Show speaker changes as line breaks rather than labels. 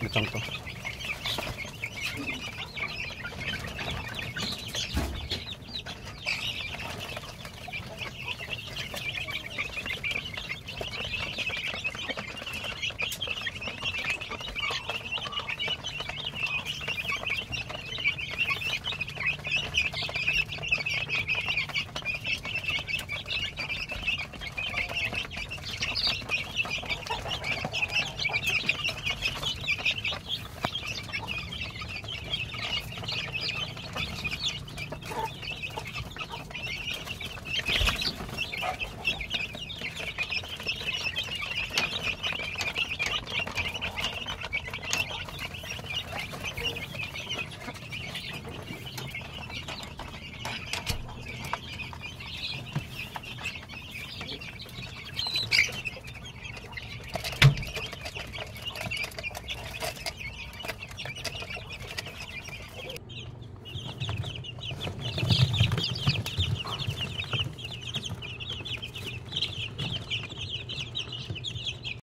de tanto.